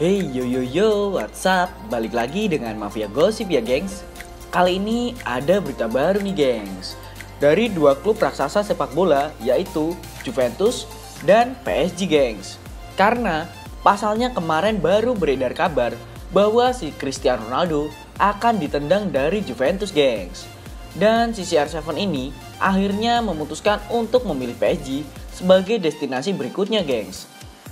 Hey yo yo yo, what's up? Balik lagi dengan Mafia Gosip ya gengs. Kali ini ada berita baru nih gengs. Dari dua klub raksasa sepak bola yaitu Juventus dan PSG gengs. Karena pasalnya kemarin baru beredar kabar bahwa si Cristiano Ronaldo akan ditendang dari Juventus gengs. Dan si CR7 ini akhirnya memutuskan untuk memilih PSG sebagai destinasi berikutnya gengs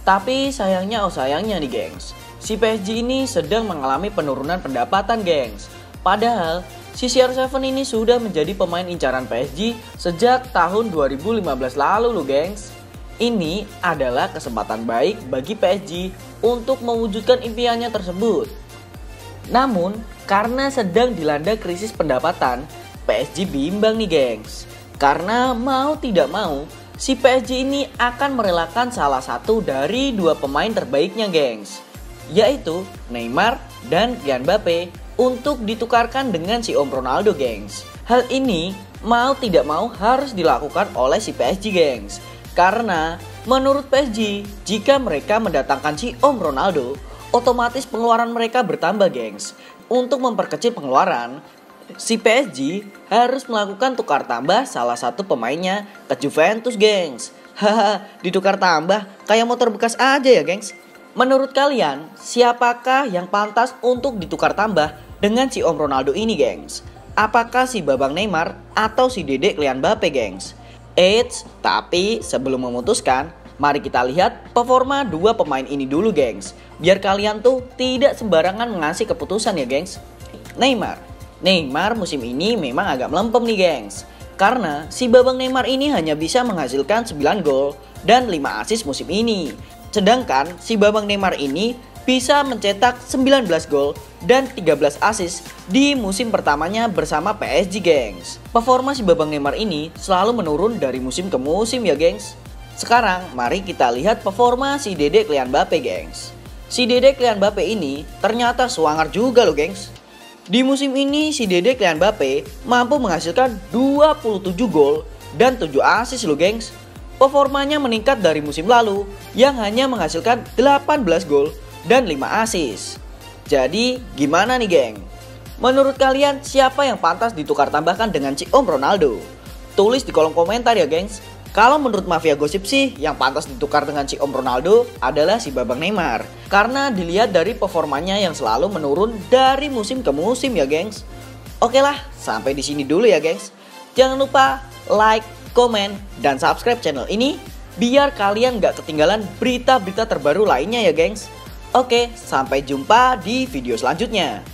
tapi sayangnya oh sayangnya nih gengs, si PSG ini sedang mengalami penurunan pendapatan gengs. Padahal si CR7 ini sudah menjadi pemain incaran PSG sejak tahun 2015 lalu loh gengs. Ini adalah kesempatan baik bagi PSG untuk mewujudkan impiannya tersebut. Namun, karena sedang dilanda krisis pendapatan, PSG bimbang nih gengs. Karena mau tidak mau, si PSG ini akan merelakan salah satu dari dua pemain terbaiknya gengs. Yaitu Neymar dan Kylian Mbappe untuk ditukarkan dengan si Om Ronaldo gengs. Hal ini mau tidak mau harus dilakukan oleh si PSG gengs. Karena menurut PSG jika mereka mendatangkan si Om Ronaldo otomatis pengeluaran mereka bertambah gengs. Untuk memperkecil pengeluaran si PSG harus melakukan tukar tambah salah satu pemainnya ke Juventus, gengs. Haha, ditukar tambah kayak motor bekas aja ya, gengs. Menurut kalian, siapakah yang pantas untuk ditukar tambah dengan si Om Ronaldo ini, gengs? Apakah si Babang Neymar atau si Dedek Kylian Mbappe, gengs? Eits, tapi sebelum memutuskan, mari kita lihat performa dua pemain ini dulu, gengs. Biar kalian tuh tidak sembarangan mengasih keputusan ya, gengs. Neymar, Neymar musim ini memang agak melempem nih gengs. Karena si Babang Neymar ini hanya bisa menghasilkan 9 gol dan 5 assist musim ini. Sedangkan si Babang Neymar ini bisa mencetak 19 gol dan 13 assist di musim pertamanya bersama PSG gengs. Performa si Babang Neymar ini selalu menurun dari musim ke musim ya gengs. Sekarang mari kita lihat performa si Dede Kylian Mbappe gengs. Si Dede Kylian Mbappe ini ternyata suangar juga loh gengs. Di musim ini si Dede Kylian Mbappe mampu menghasilkan 27 gol dan 7 assist loh gengs. Performanya meningkat dari musim lalu yang hanya menghasilkan 18 gol dan 5 assist. Jadi gimana nih geng? Menurut kalian siapa yang pantas ditukar tambahkan dengan si Om Ronaldo? Tulis di kolom komentar ya gengs. Kalau menurut Mafia Gosip sih, yang pantas ditukar dengan si Om Ronaldo adalah si Babang Neymar. Karena dilihat dari performanya yang selalu menurun dari musim ke musim ya gengs. Oke lah, sampai di sini dulu ya gengs. Jangan lupa like, komen, dan subscribe channel ini biar kalian gak ketinggalan berita-berita terbaru lainnya ya gengs. Oke, sampai jumpa di video selanjutnya.